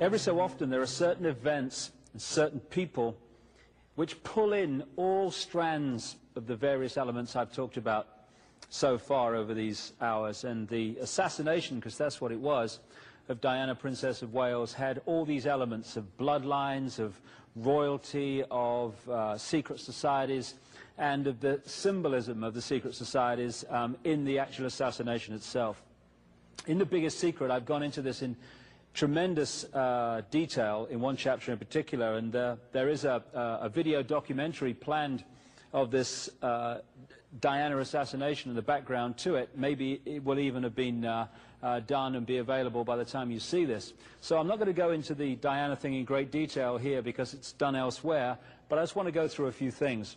every so often there are certain events and certain people which pull in all strands of the various elements I've talked about so far over these hours. And the assassination, because that's what it was, of Diana, Princess of Wales, had all these elements of bloodlines, of royalty, of uh, secret societies, and of the symbolism of the secret societies um, in the actual assassination itself. In The Biggest Secret, I've gone into this in tremendous uh, detail in one chapter in particular, and uh, there is a, a, video documentary planned of this uh, Diana assassination and the background to it. Maybe it will even have been uh, uh, done and be available by the time you see this. So I'm not going to go into the Diana thing in great detail here because it's done elsewhere, but I just want to go through a few things.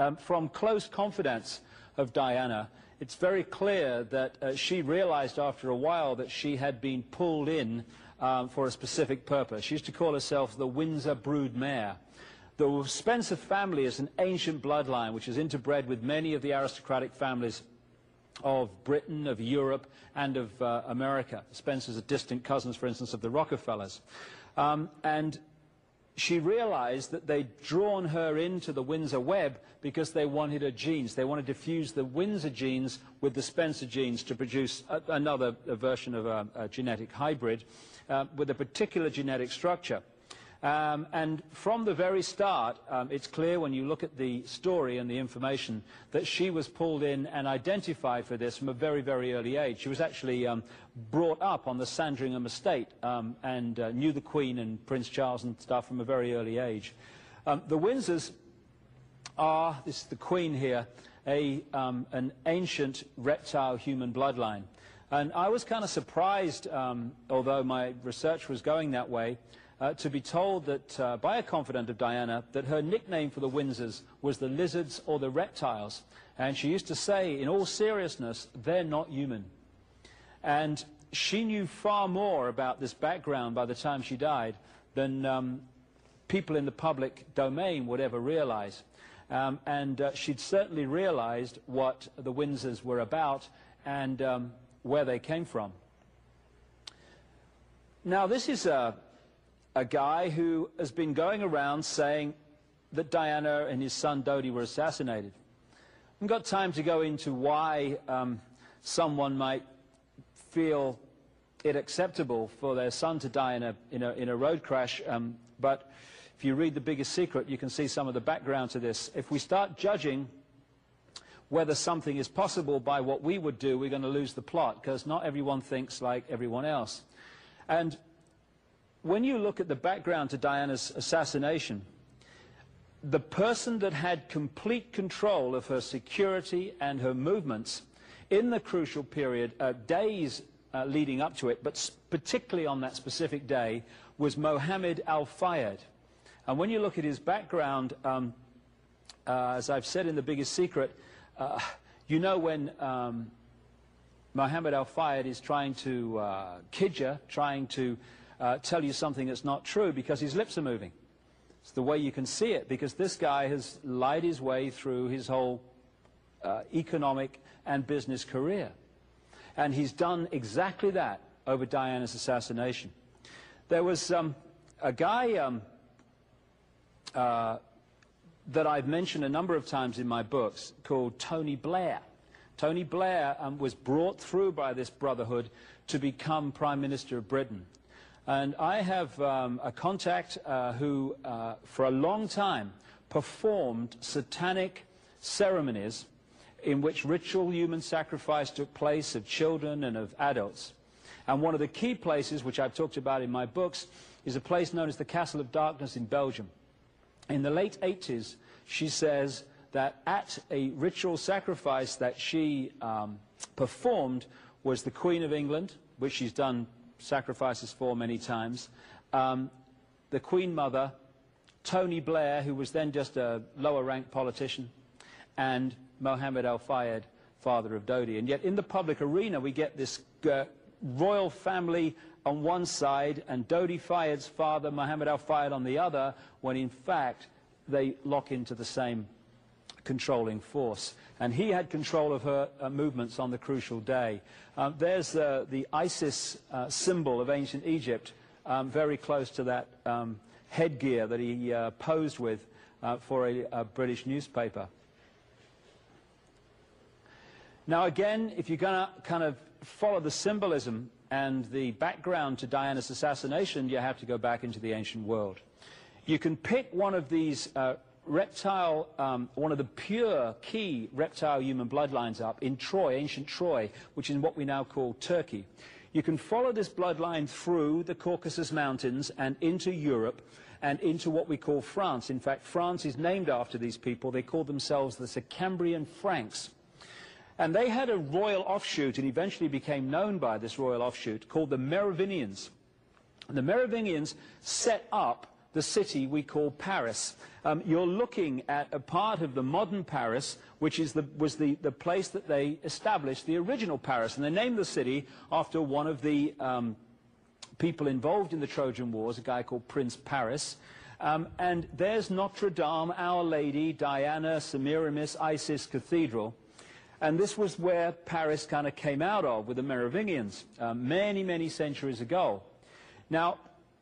Um, from close confidence of Diana, it's very clear that uh, she realized after a while that she had been pulled in um, for a specific purpose. She used to call herself the Windsor brood mare. The Spencer family is an ancient bloodline which is interbred with many of the aristocratic families of Britain, of Europe, and of uh, America. Spencers are distant cousins, for instance, of the Rockefellers. Um, and she realized that they'd drawn her into the Windsor web because they wanted her genes. They wanted to fuse the Windsor genes with the Spencer genes to produce a, another a version of a, a genetic hybrid uh, with a particular genetic structure. Um, and from the very start, um, it's clear when you look at the story and the information that she was pulled in and identified for this from a very, very early age. She was actually um, brought up on the Sandringham estate um, and uh, knew the Queen and Prince Charles and stuff from a very early age. Um, the Windsors are, this is the Queen here, a, um, an ancient reptile human bloodline. And I was kind of surprised, although my research was going that way, uh, to be told that, uh, by a confidant of Diana that her nickname for the Windsors was the lizards or the reptiles. And she used to say, in all seriousness, they're not human. And she knew far more about this background by the time she died than um, people in the public domain would ever realize. Um, and uh, she'd certainly realized what the Windsors were about and um, where they came from. Now, this is a, a guy who has been going around saying that Diana and his son Dodi were assassinated. I haven't got time to go into why um, someone might feel it acceptable for their son to die in a, in a, in a road crash, um, but if you read The Biggest Secret, you can see some of the background to this. If we start judging whether something is possible by what we would do, we're going to lose the plot, because not everyone thinks like everyone else. And when you look at the background to Diana's assassination, the person that had complete control of her security and her movements in the crucial period, uh, days uh, leading up to it, but particularly on that specific day, was Mohammed al-Fayed. And when you look at his background, um, uh, as I've said in The Biggest Secret, uh, you know when um, Mohammed al-Fayed is trying to uh, kid you, trying to uh, tell you something that's not true because his lips are moving. It's the way you can see it because this guy has lied his way through his whole uh, economic and business career. And he's done exactly that over Diana's assassination. There was um, a guy um, uh, that I've mentioned a number of times in my books called Tony Blair. Tony Blair um, was brought through by this brotherhood to become Prime Minister of Britain. And I have um, a contact uh, who, uh, for a long time, performed satanic ceremonies in which ritual human sacrifice took place of children and of adults. And one of the key places, which I've talked about in my books, is a place known as the Castle of Darkness in Belgium. In the late 80s, she says that at a ritual sacrifice that she um, performed was the Queen of England, which she's done sacrifices for many times, um, the Queen Mother, Tony Blair, who was then just a lower-ranked politician, and Mohammed al-Fayed, father of Dodi. And yet in the public arena we get this uh, royal family on one side and Dodi Fayed's father, Mohammed al-Fayed, on the other, when in fact they lock into the same controlling force. And he had control of her uh, movements on the crucial day. Uh, there's uh, the Isis uh, symbol of ancient Egypt um, very close to that um, headgear that he uh, posed with uh, for a, a British newspaper. Now again, if you're going to kind of follow the symbolism and the background to Diana's assassination, you have to go back into the ancient world. You can pick one of these uh, reptile, um, one of the pure key reptile human bloodlines up in Troy, ancient Troy, which is what we now call Turkey. You can follow this bloodline through the Caucasus Mountains and into Europe and into what we call France. In fact, France is named after these people. They called themselves the Sicambrian Franks. And they had a royal offshoot and eventually became known by this royal offshoot called the Merovingians. And the Merovingians set up the city we call Paris. Um, you're looking at a part of the modern Paris, which the, was the, the, place that they established the original Paris. And they named the city after one of the um, people involved in the Trojan Wars, a guy called Prince Paris. Um, and there's Notre Dame, Our Lady, Diana, Semiramis, Isis Cathedral. And this was where Paris kind of came out of with the Merovingians um, many, many centuries ago. Now,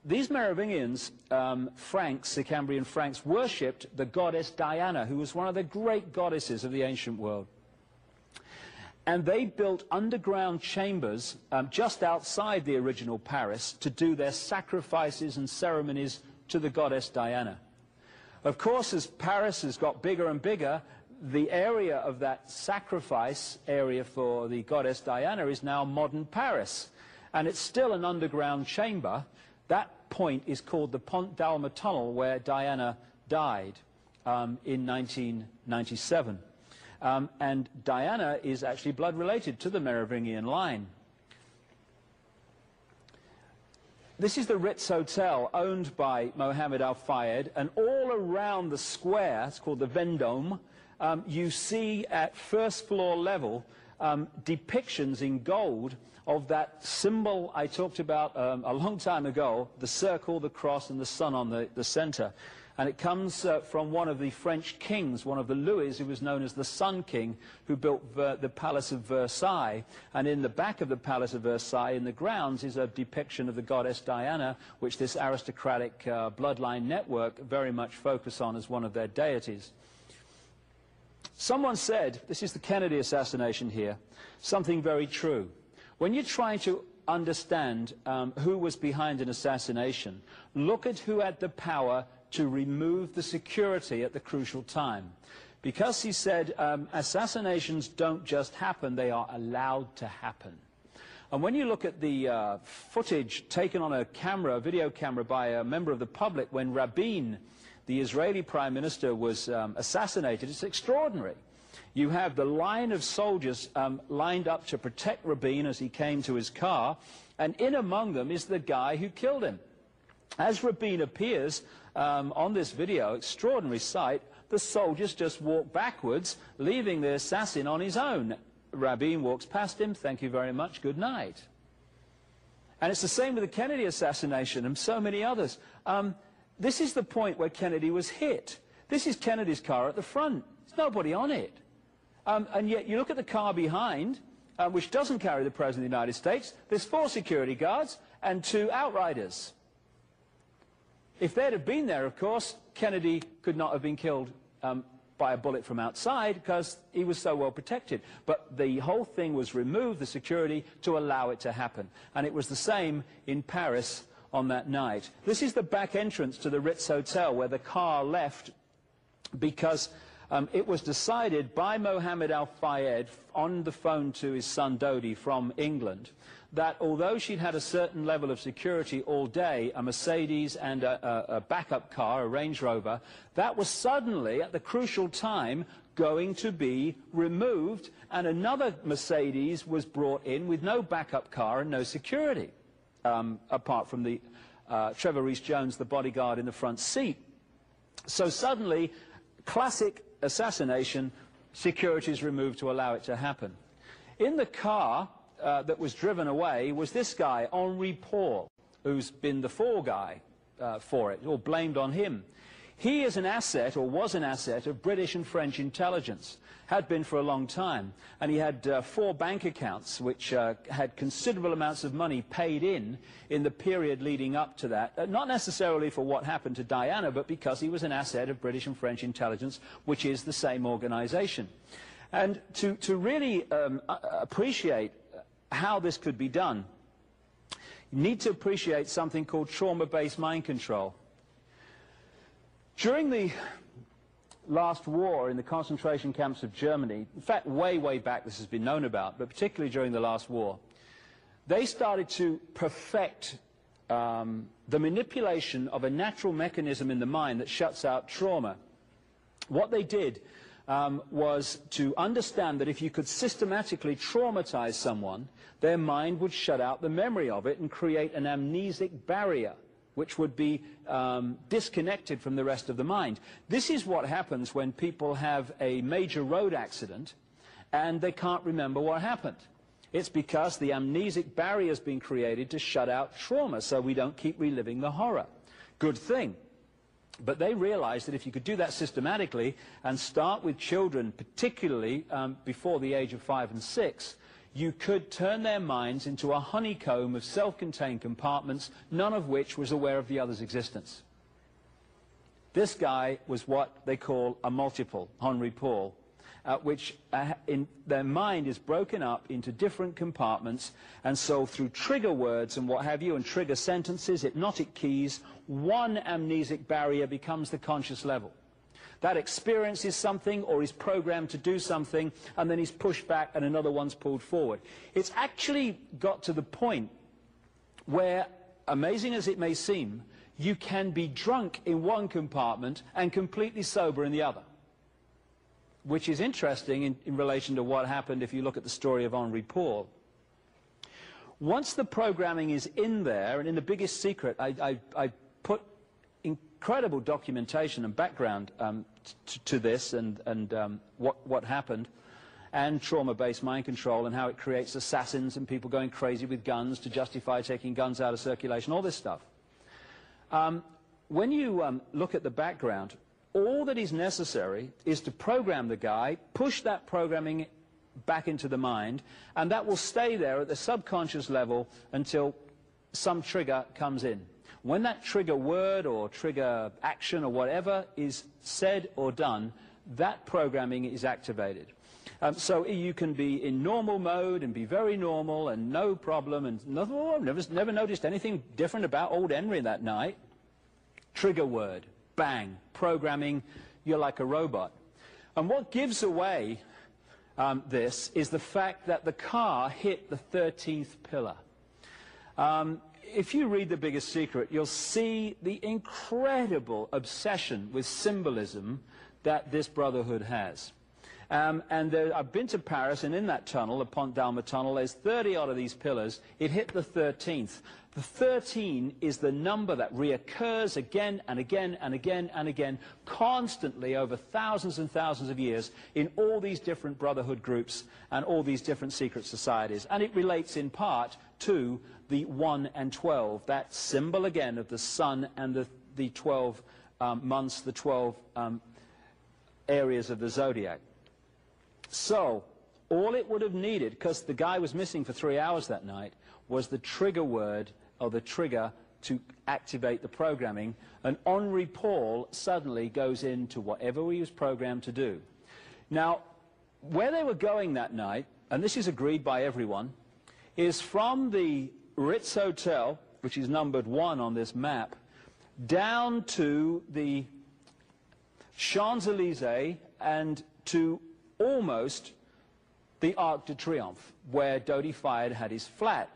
these Merovingians, um, Franks, the Cambrian Franks, worshipped the goddess Diana, who was one of the great goddesses of the ancient world. And they built underground chambers um, just outside the original Paris to do their sacrifices and ceremonies to the goddess Diana. Of course, as Paris has got bigger and bigger, the area of that sacrifice area for the goddess Diana is now modern Paris. And it's still an underground chamber. That point is called the Pont d'Alma Tunnel, where Diana died um, in 1997. Um, and Diana is actually blood related to the Merovingian line. This is the Ritz Hotel, owned by Mohammed Al Fayed, and all around the square, it's called the Vendome, um, you see at first floor level um, depictions in gold of that symbol I talked about um, a long time ago, the circle, the cross, and the sun on the, the center. And it comes uh, from one of the French kings, one of the Louis, who was known as the Sun King, who built the Palace of Versailles. And in the back of the Palace of Versailles, in the grounds, is a depiction of the goddess Diana, which this aristocratic uh, bloodline network very much focus on as one of their deities. Someone said, this is the Kennedy assassination here, something very true. When you're trying to understand um, who was behind an assassination, look at who had the power to remove the security at the crucial time. Because he said um, assassinations don't just happen, they are allowed to happen. And when you look at the uh, footage taken on a camera, a video camera by a member of the public when Rabin the Israeli prime minister was um, assassinated. It's extraordinary. You have the line of soldiers um, lined up to protect Rabin as he came to his car, and in among them is the guy who killed him. As Rabin appears um, on this video, extraordinary sight, the soldiers just walk backwards, leaving the assassin on his own. Rabin walks past him, thank you very much, good night. And it's the same with the Kennedy assassination and so many others. Um, this is the point where Kennedy was hit. This is Kennedy's car at the front. There's nobody on it. Um, and yet you look at the car behind, uh, which doesn't carry the President of the United States, there's four security guards and two outriders. If they'd have been there, of course, Kennedy could not have been killed um, by a bullet from outside because he was so well protected. But the whole thing was removed, the security, to allow it to happen. And it was the same in Paris on that night. This is the back entrance to the Ritz Hotel where the car left because um, it was decided by Mohammed Al-Fayed on the phone to his son Dodi from England that although she'd had a certain level of security all day, a Mercedes and a, a, a backup car, a Range Rover, that was suddenly, at the crucial time, going to be removed, and another Mercedes was brought in with no backup car and no security um, apart from the uh, Trevor Rees-Jones, the bodyguard in the front seat. So suddenly, classic assassination, security is removed to allow it to happen. In the car uh, that was driven away was this guy, Henri Paul, who's been the fall guy uh, for it, or blamed on him. He is an asset, or was an asset, of British and French intelligence, had been for a long time. And he had uh, four bank accounts which uh, had considerable amounts of money paid in in the period leading up to that. Uh, not necessarily for what happened to Diana, but because he was an asset of British and French intelligence, which is the same organization. And to, to really um, appreciate how this could be done, you need to appreciate something called trauma-based mind control. During the last war in the concentration camps of Germany, in fact, way, way back this has been known about, but particularly during the last war, they started to perfect um, the manipulation of a natural mechanism in the mind that shuts out trauma. What they did um, was to understand that if you could systematically traumatize someone, their mind would shut out the memory of it and create an amnesic barrier which would be um, disconnected from the rest of the mind. This is what happens when people have a major road accident and they can't remember what happened. It's because the amnesic barrier has been created to shut out trauma so we don't keep reliving the horror. Good thing. But they realized that if you could do that systematically and start with children, particularly um, before the age of five and six, you could turn their minds into a honeycomb of self-contained compartments, none of which was aware of the other's existence. This guy was what they call a multiple, Henri Paul, uh, which uh, in their mind is broken up into different compartments, and so through trigger words and what have you, and trigger sentences, hypnotic keys, one amnesic barrier becomes the conscious level. That experiences something or is programmed to do something and then he's pushed back and another one's pulled forward. It's actually got to the point where, amazing as it may seem, you can be drunk in one compartment and completely sober in the other. Which is interesting in, in relation to what happened if you look at the story of Henri Paul. Once the programming is in there, and in the biggest secret, I, I, I incredible documentation and background um, to this and, and um, what, what happened and trauma-based mind control and how it creates assassins and people going crazy with guns to justify taking guns out of circulation, all this stuff. Um, when you um, look at the background, all that is necessary is to program the guy, push that programming back into the mind, and that will stay there at the subconscious level until some trigger comes in. When that trigger word or trigger action or whatever is said or done, that programming is activated. Um, so you can be in normal mode and be very normal and no problem and nothing, oh, I've never, never noticed anything different about old Henry that night. Trigger word, bang, programming, you're like a robot. And what gives away um, this is the fact that the car hit the 13th pillar. Um, if you read The Biggest Secret, you'll see the incredible obsession with symbolism that this brotherhood has. Um, and there, I've been to Paris, and in that tunnel, the Pont d'Alma tunnel, there's 30 odd of these pillars. It hit the 13th. The 13 is the number that reoccurs again and again and again and again, constantly over thousands and thousands of years in all these different brotherhood groups and all these different secret societies. And it relates in part to the 1 and 12, that symbol again of the sun and the, the 12 um, months, the 12 um, areas of the zodiac. So, all it would have needed, because the guy was missing for three hours that night, was the trigger word or the trigger to activate the programming. And Henri Paul suddenly goes into whatever he was programmed to do. Now, where they were going that night, and this is agreed by everyone, is from the Ritz Hotel, which is numbered one on this map, down to the Champs-Élysées and to almost the Arc de Triomphe, where Dodi Fayed had his flat.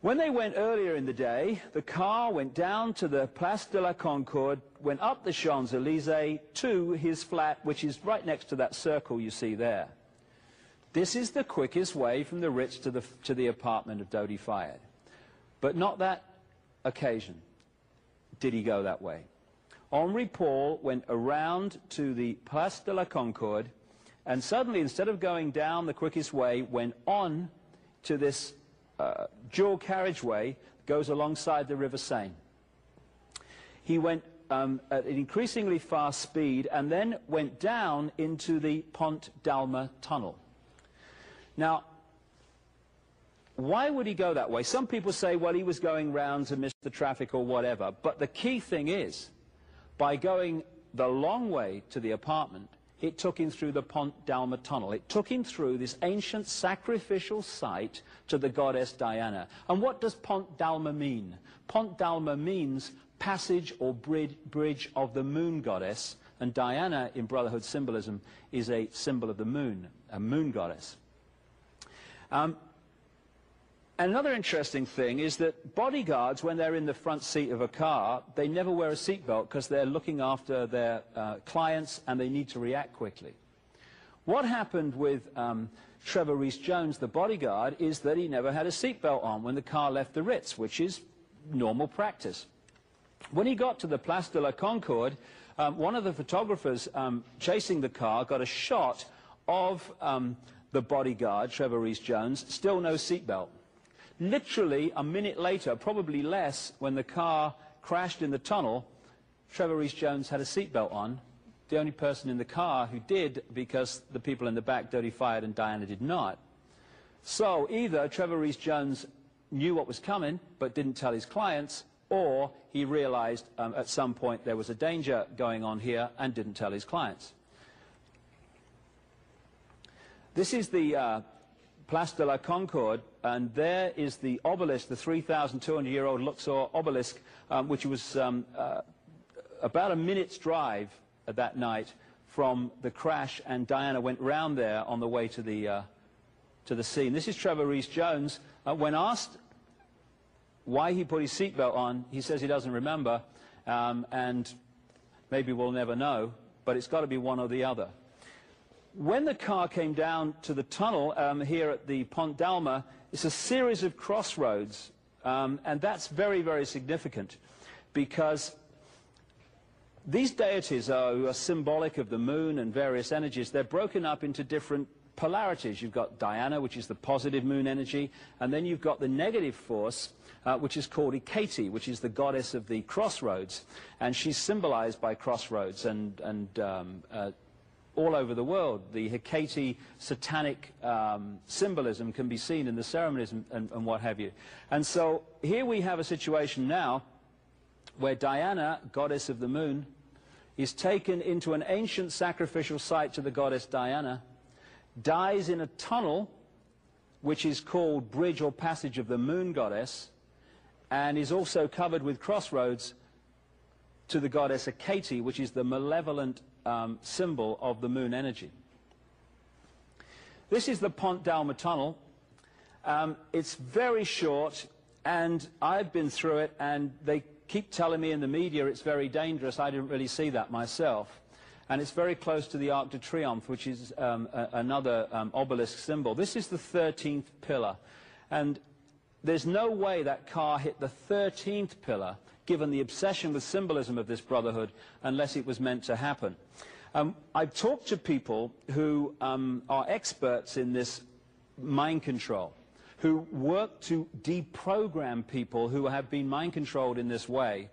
When they went earlier in the day, the car went down to the Place de la Concorde, went up the Champs-Élysées to his flat, which is right next to that circle you see there. This is the quickest way from the Ritz to the, to the apartment of Dodi Fayed. But not that occasion did he go that way. Henri Paul went around to the Place de la Concorde and suddenly, instead of going down the quickest way, went on to this uh, dual carriageway that goes alongside the River Seine. He went um, at an increasingly fast speed and then went down into the Pont d'Alma tunnel. Now, why would he go that way? Some people say, well, he was going round to miss the traffic or whatever. But the key thing is, by going the long way to the apartment, it took him through the Pont d'Alma tunnel. It took him through this ancient sacrificial site to the goddess Diana. And what does Pont d'Alma mean? Pont d'Alma means passage or bridge, bridge of the moon goddess. And Diana, in Brotherhood symbolism, is a symbol of the moon, a moon goddess. Um, Another interesting thing is that bodyguards, when they're in the front seat of a car, they never wear a seatbelt because they're looking after their uh, clients and they need to react quickly. What happened with um, Trevor Rees-Jones, the bodyguard, is that he never had a seatbelt on when the car left the Ritz, which is normal practice. When he got to the Place de la Concorde, um, one of the photographers um, chasing the car got a shot of um, the bodyguard, Trevor Rees-Jones, still no seatbelt. Literally a minute later, probably less, when the car crashed in the tunnel, Trevor Rees-Jones had a seatbelt on. The only person in the car who did, because the people in the back, Dodi Fayed and Diana did not. So either Trevor Rees-Jones knew what was coming, but didn't tell his clients, or he realized um, at some point there was a danger going on here and didn't tell his clients. This is the uh, Place de la Concorde, and there is the obelisk, the 3,200-year-old Luxor obelisk, um, which was um, uh, about a minute's drive that night from the crash, and Diana went round there on the way to the, uh, to the scene. This is Trevor Rees-Jones. Uh, when asked why he put his seatbelt on, he says he doesn't remember, um, and maybe we'll never know, but it's got to be one or the other. When the car came down to the tunnel um, here at the Pont d'Alma, it's a series of crossroads, um, and that's very, very significant because these deities are, are symbolic of the moon and various energies. They're broken up into different polarities. You've got Diana, which is the positive moon energy, and then you've got the negative force, uh, which is called Hecate, which is the goddess of the crossroads, and she's symbolized by crossroads and, and um, uh, all over the world. The Hecate satanic um, symbolism can be seen in the ceremonies and, and, and what have you. And so here we have a situation now where Diana, goddess of the moon, is taken into an ancient sacrificial site to the goddess Diana, dies in a tunnel, which is called Bridge or Passage of the Moon Goddess, and is also covered with crossroads to the goddess Hecate, which is the malevolent um, symbol of the moon energy. This is the Pont d'Alma tunnel. Um, it's very short, and I've been through it, and they keep telling me in the media it's very dangerous. I didn't really see that myself. And it's very close to the Arc de Triomphe, which is um, a, another um, obelisk symbol. This is the 13th pillar. And there's no way that car hit the 13th pillar given the obsession with symbolism of this brotherhood, unless it was meant to happen. Um, I've talked to people who um, are experts in this mind control, who work to deprogram people who have been mind controlled in this way.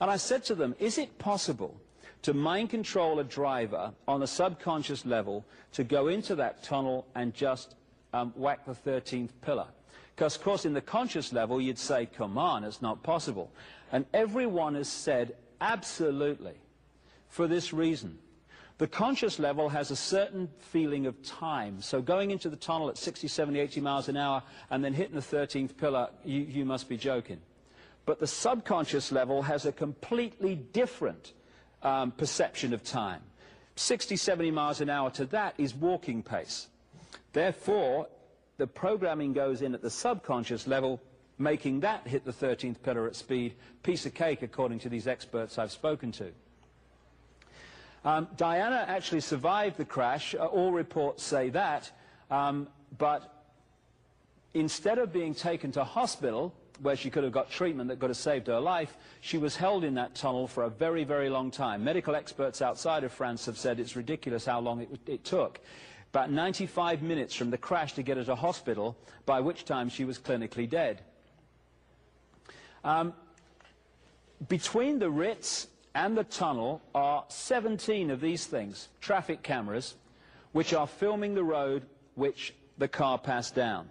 And I said to them, is it possible to mind control a driver on a subconscious level to go into that tunnel and just um, whack the 13th pillar? Because, of course, in the conscious level, you'd say, come on, it's not possible. And everyone has said, absolutely, for this reason. The conscious level has a certain feeling of time. So going into the tunnel at 60, 70, 80 miles an hour and then hitting the 13th pillar, you, you must be joking. But the subconscious level has a completely different um, perception of time. 60, 70 miles an hour to that is walking pace. Therefore, the programming goes in at the subconscious level, making that hit the 13th pillar at speed, piece of cake according to these experts I've spoken to. Um, Diana actually survived the crash, uh, all reports say that, um, but instead of being taken to hospital, where she could have got treatment that could have saved her life, she was held in that tunnel for a very, very long time. Medical experts outside of France have said it's ridiculous how long it, it took about 95 minutes from the crash to get her to hospital, by which time she was clinically dead. Um, between the Ritz and the tunnel are 17 of these things, traffic cameras, which are filming the road which the car passed down.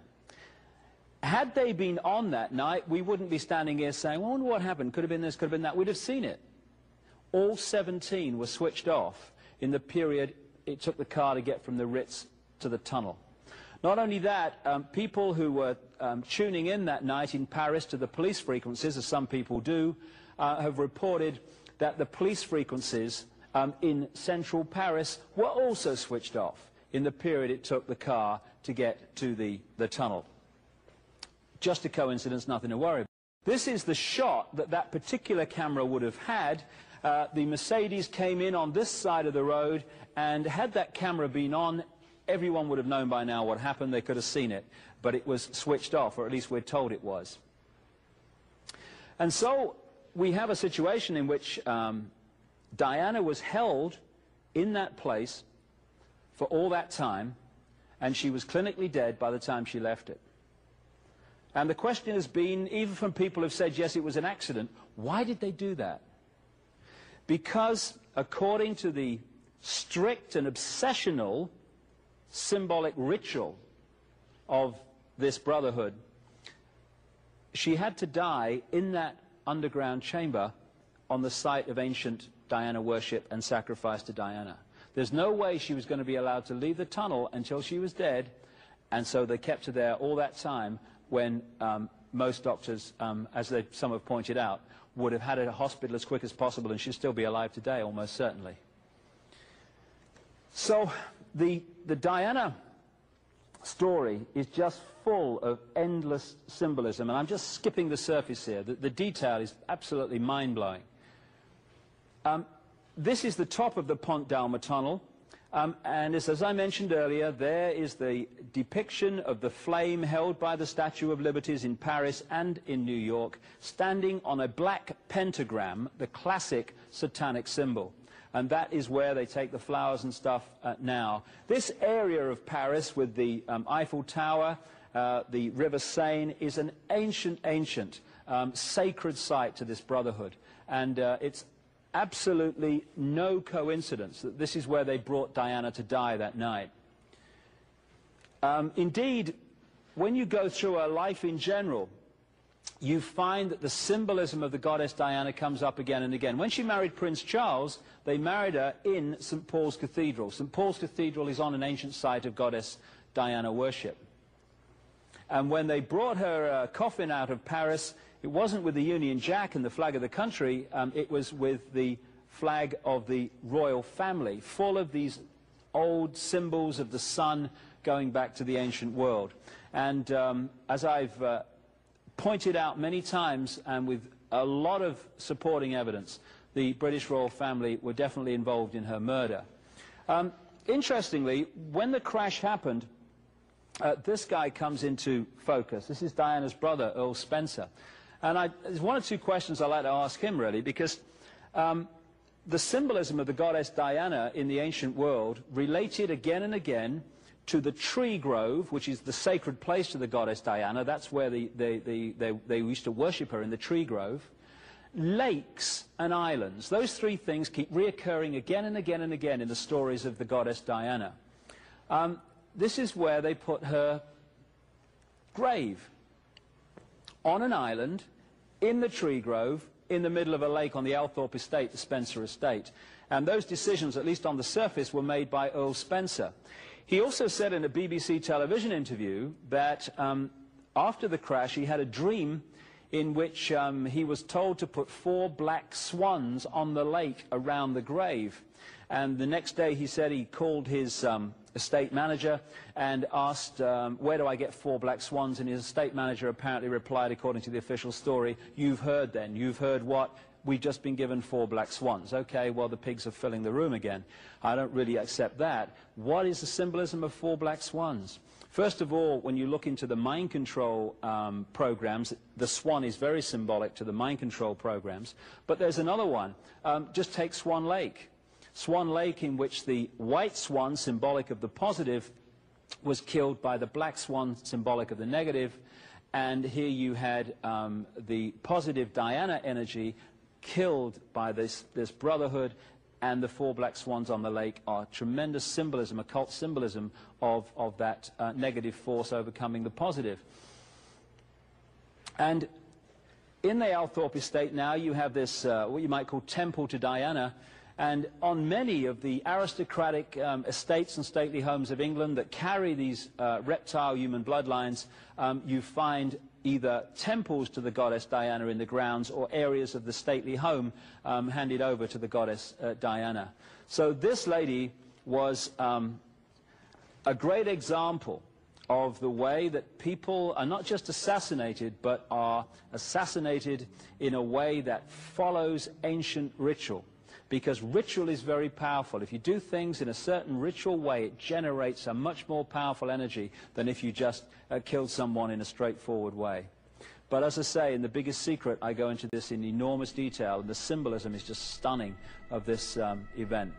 Had they been on that night, we wouldn't be standing here saying, well, I wonder what happened. Could have been this, could have been that. We'd have seen it. All 17 were switched off in the period it took the car to get from the Ritz to the tunnel. Not only that, um, people who were um, tuning in that night in Paris to the police frequencies, as some people do, uh, have reported that the police frequencies um, in central Paris were also switched off in the period it took the car to get to the, the tunnel. Just a coincidence, nothing to worry about. This is the shot that that particular camera would have had. Uh, the Mercedes came in on this side of the road, and had that camera been on, everyone would have known by now what happened. They could have seen it. But it was switched off, or at least we're told it was. And so we have a situation in which um, Diana was held in that place for all that time, and she was clinically dead by the time she left it. And the question has been, even from people who have said, yes, it was an accident, why did they do that? Because, according to the strict and obsessional symbolic ritual of this brotherhood, she had to die in that underground chamber on the site of ancient Diana worship and sacrifice to Diana. There's no way she was going to be allowed to leave the tunnel until she was dead, and so they kept her there all that time when um, most doctors, um, as they, some have pointed out, would have had her a hospital as quick as possible and she'd still be alive today, almost certainly. So the, the Diana story is just full of endless symbolism, and I'm just skipping the surface here. The, the detail is absolutely mind-blowing. Um, this is the top of the Pont d'Alma tunnel. Um, and as, as, I mentioned earlier, there is the depiction of the flame held by the Statue of Liberties in Paris and in New York, standing on a black pentagram, the classic satanic symbol. And that is where they take the flowers and stuff uh, now. This area of Paris with the um, Eiffel Tower, uh, the River Seine, is an ancient, ancient um, sacred site to this brotherhood. And uh, it's absolutely no coincidence that this is where they brought Diana to die that night. Um, indeed, when you go through her life in general, you find that the symbolism of the goddess Diana comes up again and again. When she married Prince Charles, they married her in St. Paul's Cathedral. St. Paul's Cathedral is on an ancient site of goddess Diana worship. And when they brought her uh, coffin out of Paris, it wasn't with the Union Jack and the flag of the country, um, it was with the flag of the royal family, full of these old symbols of the sun going back to the ancient world. And um, as I've uh, pointed out many times, and with a lot of supporting evidence, the British royal family were definitely involved in her murder. Um, interestingly, when the crash happened, uh, this guy comes into focus. This is Diana's brother, Earl Spencer. And I, there's one or two questions I'd like to ask him, really, because um, the symbolism of the goddess Diana in the ancient world related again and again to the tree grove, which is the sacred place to the goddess Diana. That's where the, they, they, they used to worship her in the tree grove. Lakes and islands. Those three things keep reoccurring again and again and again in the stories of the goddess Diana. Um, this is where they put her grave on an island in the tree grove in the middle of a lake on the Althorp estate, the Spencer estate. And those decisions, at least on the surface, were made by Earl Spencer. He also said in a BBC television interview that um, after the crash he had a dream in which um, he was told to put four black swans on the lake around the grave. And the next day he said he called his um, estate manager and asked, um, where do I get four black swans? And his estate manager apparently replied, according to the official story, you've heard then. You've heard what? We've just been given four black swans. Okay, well, the pigs are filling the room again. I don't really accept that. What is the symbolism of four black swans? First of all, when you look into the mind control um, programs, the swan is very symbolic to the mind control programs. But there's another one. Um, just take Swan Lake. Swan Lake, in which the white swan, symbolic of the positive, was killed by the black swan, symbolic of the negative. And here you had um, the positive Diana energy killed by this, this brotherhood and the four black swans on the lake are tremendous symbolism, occult symbolism of, of that uh, negative force overcoming the positive. And in the Althorp estate now you have this, uh, what you might call temple to Diana, and on many of the aristocratic um, estates and stately homes of England that carry these uh, reptile human bloodlines, um, you find either temples to the goddess Diana in the grounds or areas of the stately home um, handed over to the goddess uh, Diana. So this lady was um, a great example of the way that people are not just assassinated, but are assassinated in a way that follows ancient ritual because ritual is very powerful. If you do things in a certain ritual way, it generates a much more powerful energy than if you just uh, killed someone in a straightforward way. But as I say, in the biggest secret, I go into this in enormous detail, and the symbolism is just stunning of this um, event.